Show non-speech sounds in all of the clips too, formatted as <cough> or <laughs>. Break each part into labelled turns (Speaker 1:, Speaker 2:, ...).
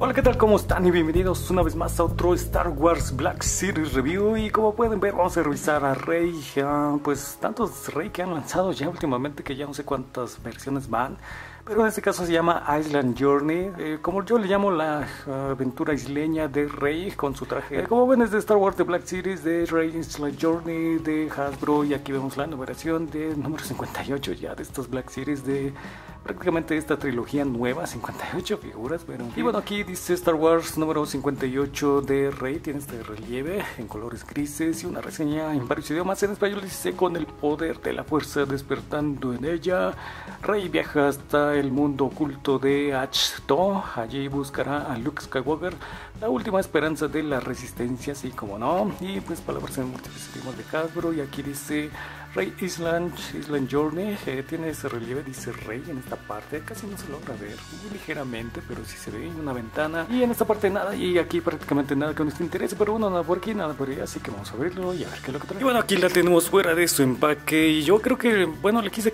Speaker 1: Hola, ¿qué tal? ¿Cómo están? Y bienvenidos una vez más a otro Star Wars Black Series Review. Y como pueden ver, vamos a revisar a Rey. pues tantos Rey que han lanzado ya últimamente que ya no sé cuántas versiones van. Pero en este caso se llama Island Journey, eh, como yo le llamo la aventura isleña de Rey con su traje. Eh, como ven es de Star Wars The Black Series, de Rey Island Journey, de Hasbro. Y aquí vemos la numeración de número 58 ya de estos Black Series de prácticamente esta trilogía nueva, 58 figuras. Y bueno, aquí dice Star Wars número 58 de Rey, tiene este relieve en colores grises y una reseña en varios idiomas. En español dice, con el poder de la fuerza despertando en ella, Rey viaja hasta el mundo oculto de Achto. Allí buscará a Luke Skywalker, la última esperanza de la resistencia, así como no. Y pues palabras en múltiples idiomas de Hasbro, y aquí dice... Rey Island, Island Journey eh, tiene ese relieve, dice Rey en esta parte, casi no se logra ver, muy ligeramente, pero sí se ve una ventana y en esta parte nada y aquí prácticamente nada que nos interese, pero bueno, nada por aquí, nada por ahí, así que vamos a abrirlo y a ver qué es lo que trae. Y bueno, aquí la tenemos fuera de su empaque y yo creo que, bueno, le quise,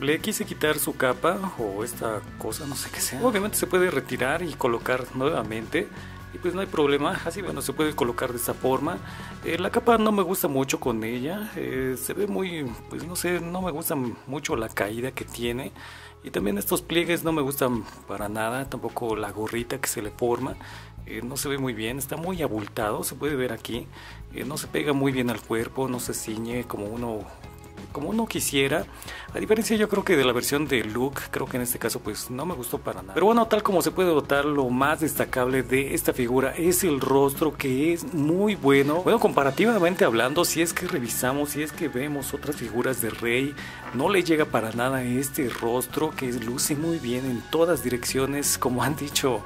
Speaker 1: le quise quitar su capa o esta cosa, no sé qué sea. Obviamente se puede retirar y colocar nuevamente y pues no hay problema, <laughs> así bueno, se puede colocar de esta forma. Eh, la capa no me gusta mucho con ella, eh, se ve muy, pues no sé, no me gusta mucho la caída que tiene. Y también estos pliegues no me gustan para nada, tampoco la gorrita que se le forma. Eh, no se ve muy bien, está muy abultado, se puede ver aquí. no se pega muy bien al cuerpo, no se ciñe como uno como uno quisiera. A diferencia yo creo que de la versión de Luke, creo que en este caso pues no me gustó para nada. Pero bueno, tal como se puede notar, lo más destacable de esta figura es el rostro que es muy bueno. Bueno, comparativamente hablando, si es que revisamos, si es que vemos otras figuras de Rey, no le llega para nada este rostro que luce muy bien en todas direcciones, como han dicho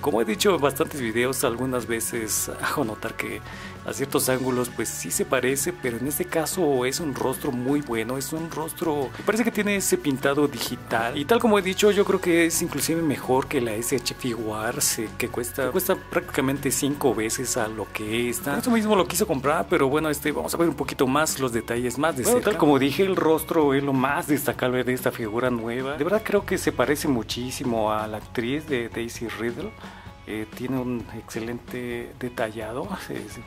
Speaker 1: como he dicho en bastantes videos, algunas veces hago notar que a ciertos ángulos pues sí se parece, pero en este caso es un rostro muy bueno, es un rostro, parece que tiene ese pintado digital y tal como he dicho yo creo que es inclusive mejor que la SH Figuarts que cuesta, cuesta prácticamente 5 veces a lo que está. eso mismo lo quise comprar, pero bueno, este vamos a ver un poquito más los detalles más de cerca. Tal como dije, el rostro es lo más destacable de esta figura nueva. De verdad creo que se parece muchísimo a la actriz de Daisy Riddle. Eh, tiene un excelente detallado.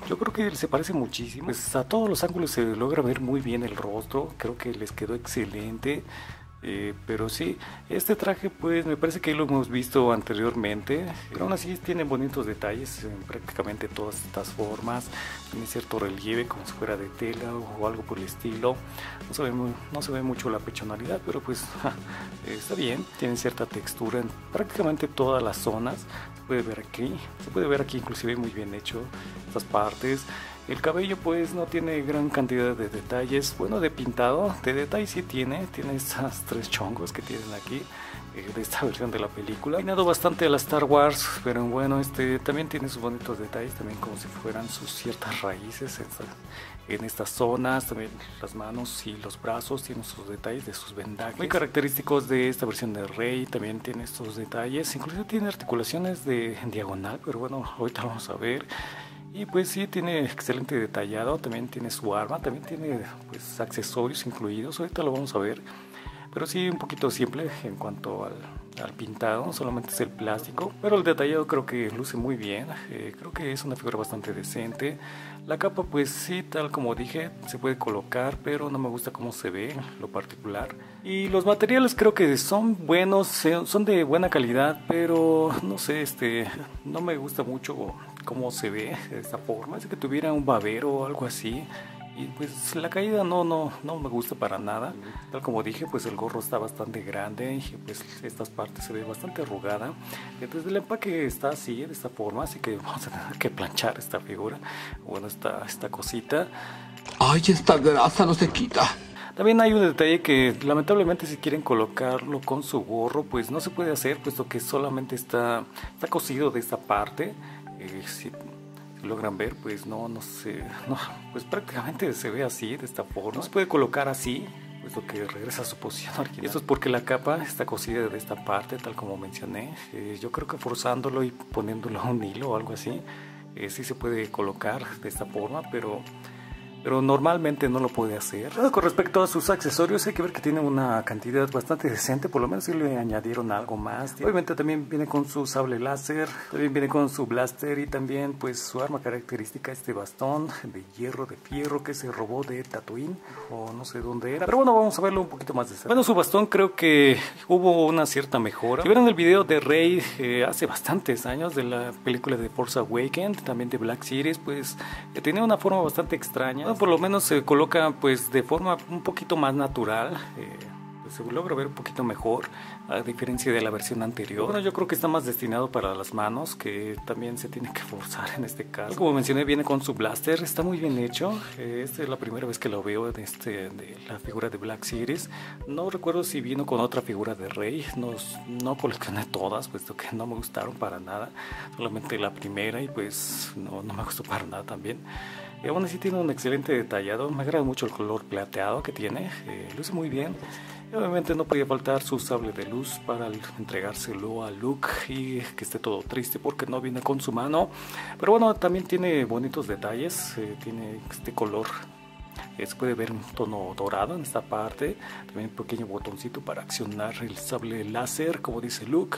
Speaker 1: Yo creo que se parece muchísimo. Pues a todos los ángulos se logra ver muy bien el rostro. Creo que les quedó excelente. Eh, pero sí, este traje pues me parece que lo hemos visto anteriormente, pero aún así tiene bonitos detalles en prácticamente todas estas formas, tiene cierto relieve como si fuera de tela o algo por el estilo, no se ve, no se ve mucho la pechonalidad, pero pues <laughs> está bien, tiene cierta textura en prácticamente todas las zonas, puede ver aquí, se puede ver aquí inclusive muy bien hecho estas partes, el cabello pues no tiene gran cantidad de detalles, bueno de pintado, de detalles sí tiene, tiene estas tres chongos que tienen aquí eh, de esta <laughs> versión de la película. Peinado bastante a la Star Wars, pero bueno, este también tiene sus bonitos detalles, también como si fueran sus ciertas raíces en, estas zonas, también las manos y los brazos tienen sus detalles de sus vendajes. Muy característicos de esta versión de Rey, también tiene estos detalles, incluso tiene articulaciones de en diagonal, pero bueno, ahorita vamos a ver. Y pues sí, tiene excelente detallado, también tiene su arma, también tiene pues accesorios incluidos, ahorita lo vamos a ver. Pero sí, un poquito simple en cuanto al, al pintado, solamente es el plástico, pero el detallado creo que luce muy bien, eh, creo que es una figura bastante decente. La capa pues sí, tal como dije, se puede colocar, pero no me gusta cómo se ve, lo particular. Y los materiales creo que son buenos, son de buena calidad, pero no sé, este, no me gusta mucho cómo se ve de esta forma, es que tuviera un babero o algo así. Y pues la caída no, no, no me gusta para nada. Tal como dije, pues el gorro está bastante grande y pues estas partes se ve bastante arrugada. Entonces el empaque está así, de esta forma, así que <laughs> vamos a tener que planchar esta figura. Bueno, esta, esta cosita.
Speaker 2: Ay, esta grasa no se quita.
Speaker 1: También hay un detalle que lamentablemente si quieren colocarlo con su gorro, pues no se puede hacer, puesto que solamente está, está cosido de esta parte. Eh, si logran ver, pues no, no sé, no, pues prácticamente se ve así, de esta forma. No se puede colocar así, puesto que regresa a su posición original. Esto es porque la capa está cosida de esta parte, tal como mencioné. Eh, yo creo que forzándolo y poniéndolo a un hilo o algo así, eh, sí se puede colocar de esta forma, pero pero normalmente no lo puede hacer. Con respecto a sus accesorios, hay que ver que tiene una cantidad bastante decente, por lo menos si le añadieron algo más. Obviamente también viene con su sable láser, también viene con su blaster y también pues su arma característica, este bastón de hierro, de fierro que se robó de Tatooine, o no sé dónde era. Pero bueno, vamos a verlo un poquito más de cerca. Bueno, su bastón creo que hubo una cierta mejora. Si vieron el video de Rey eh, hace bastantes años de la película de Force Awakens, también de Black Series, pues eh, tenía una forma bastante extraña por lo menos se coloca pues de forma un poquito más natural. Eh, pues, se logra ver un poquito mejor a diferencia de la versión anterior. Bueno, yo creo que está más destinado para las manos, que también se tiene que forzar en este caso. Como mencioné, viene con su blaster, está muy bien hecho. Eh, esta es la primera vez que lo veo de, este, de la figura de Black Series. No recuerdo si vino con otra figura de Rey, no, no coleccioné todas, puesto que no me gustaron para nada. Solamente la primera y pues no, no me gustó para nada también. Y aún así tiene un excelente detallado, me agrada mucho el color plateado que tiene, eh, luce muy bien. Obviamente no podía faltar su sable de luz para entregárselo a Luke y que esté todo triste porque no viene con su mano. Pero bueno, también tiene bonitos detalles, eh, tiene este color se puede ver un tono dorado en esta parte, también un pequeño botoncito para accionar el sable láser, como dice Luke,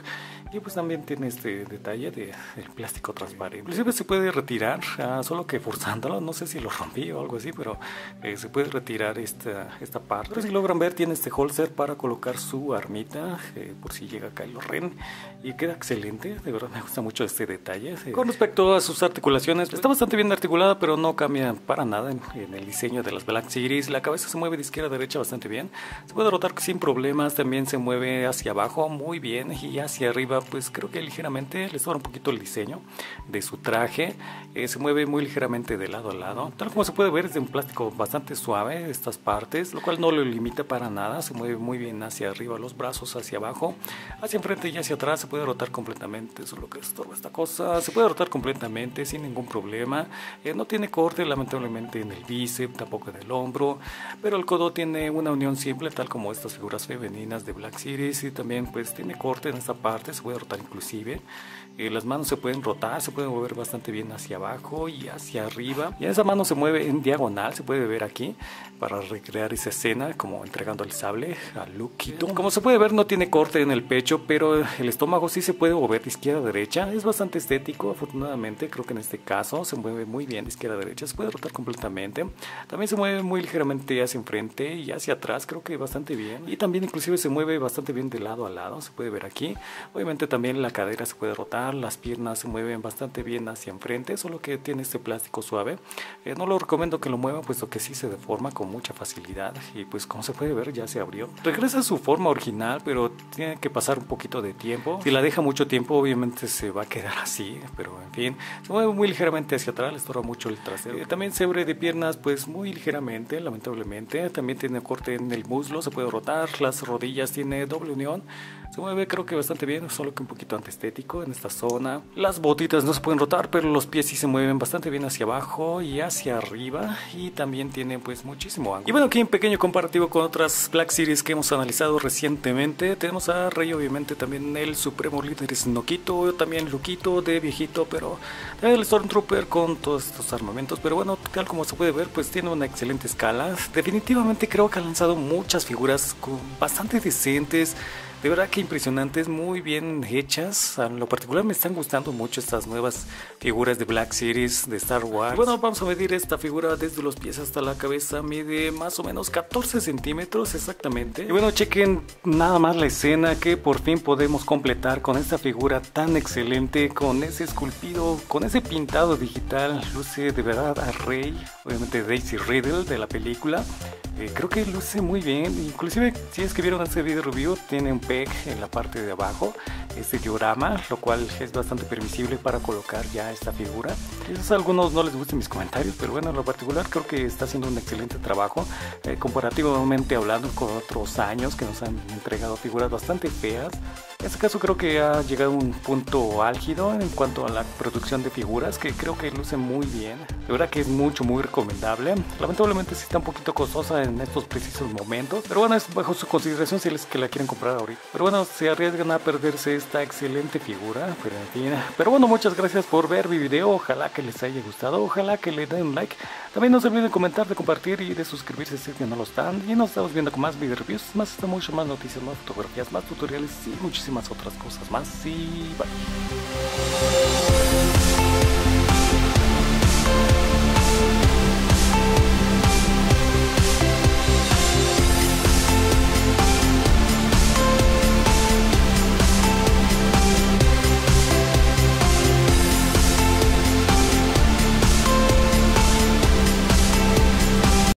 Speaker 1: y pues también tiene este detalle de el plástico transparente. Inclusive se puede retirar, ah, solo que forzándolo, no sé si lo rompí o algo así, pero eh, se puede retirar esta, esta parte. Pero si logran ver, tiene este holster para colocar su armita, eh, por si llega el Ren, y queda excelente, de verdad me gusta mucho este detalle. Con respecto a sus articulaciones, está bastante bien articulada, pero no cambia para nada en, en el diseño de las Black Series. La cabeza se mueve de izquierda a derecha bastante bien. Se puede rotar sin problemas. También se mueve hacia abajo muy bien. Y hacia arriba, pues creo que ligeramente le sobra un poquito el diseño de su traje. Eh, se mueve muy ligeramente de lado a lado. Tal como se puede ver, es de un plástico bastante suave estas partes, lo cual no lo limita para nada. Se mueve muy bien hacia arriba, los brazos hacia abajo, hacia enfrente y hacia atrás. Se puede rotar completamente. Eso es lo que estorba esta cosa. Se puede rotar completamente sin ningún problema. Eh, no tiene corte, lamentablemente, en el bíceps, tampoco en el hombro, pero el codo tiene una unión simple, tal como estas figuras femeninas de Black Series, y también pues tiene corte en esta parte, se puede rotar inclusive. Eh, las manos se pueden rotar, se pueden mover bastante bien hacia abajo y hacia arriba. Y esa mano se mueve en diagonal, se puede ver aquí, para recrear esa escena, como entregando el sable a Luke Como se puede ver, no tiene corte en el pecho, pero el estómago sí se puede mover de izquierda a derecha. Es bastante estético, afortunadamente. Creo que en este caso se mueve muy bien de izquierda a derecha, se puede rotar completamente. También se mueve muy ligeramente hacia enfrente y hacia atrás, creo que bastante bien. Y también inclusive se mueve bastante bien de lado a lado, se puede ver aquí. Obviamente también la cadera se puede rotar, las piernas se mueven bastante bien hacia enfrente, solo que tiene este plástico suave. Eh, no lo recomiendo que lo mueva, puesto que sí se deforma con mucha facilidad y pues como se puede ver ya se abrió. Regresa a su forma original, pero tiene que pasar un poquito de tiempo. Si la deja mucho tiempo, obviamente se va a quedar así, pero en fin, se mueve muy ligeramente hacia atrás, le estorba mucho el trasero. Eh, también se abre de piernas pues muy ligeramente, lamentablemente. También tiene corte en el muslo, se puede rotar, las rodillas tiene doble unión. Se mueve creo que bastante bien, solo que un poquito antiestético en esta zona. Las botitas no se pueden rotar, pero los pies sí se mueven bastante bien hacia abajo y hacia arriba. Y también tiene pues muchísimo ángulo. Y bueno, aquí en pequeño comparativo con otras Black Series que hemos analizado recientemente. Tenemos a Rey, obviamente también el Supremo Líder es también Luquito de viejito, pero el Stormtrooper con todos estos armamentos. Pero bueno, tal como se puede ver, pues tiene una excelente escala. Definitivamente creo que ha lanzado muchas figuras bastante decentes de verdad que impresionantes, muy bien hechas. A lo particular me están gustando mucho estas nuevas figuras de Black Series de Star Wars. Bueno, vamos a medir esta figura desde los pies hasta la cabeza. Mide más o menos 14 centímetros exactamente. Y bueno, chequen nada más la escena que por fin podemos completar con esta figura tan excelente, con ese esculpido, con ese pintado digital. Luce de verdad a Rey, obviamente Daisy Riddle de la película. Eh, creo que luce muy bien. Inclusive si es que vieron este video review, tiene un peg en la parte de abajo, este diorama, lo cual es bastante permisible para colocar ya esta figura. Quizás a algunos no les gusten mis comentarios, pero bueno, en lo particular creo que está haciendo un excelente trabajo, eh, comparativamente hablando con otros años que nos han entregado figuras bastante feas. En este caso creo que ha llegado a un punto álgido en cuanto a la producción de figuras que creo que luce muy bien. De verdad que es mucho, muy recomendable. Lamentablemente sí está un poquito costosa en estos precisos momentos, pero bueno, es bajo su consideración si es que la quieren comprar ahorita. Pero bueno, se arriesgan a perderse esta excelente figura. Pero, bueno, muchas gracias por ver mi video. Ojalá que les haya gustado. Ojalá que le den un like. También no se olviden de comentar, de compartir y de suscribirse si es que no lo están. Y nos estamos viendo con más video reviews, más, mucho más noticias, más fotografías, más tutoriales y muchísimas otras cosas más. Y bye.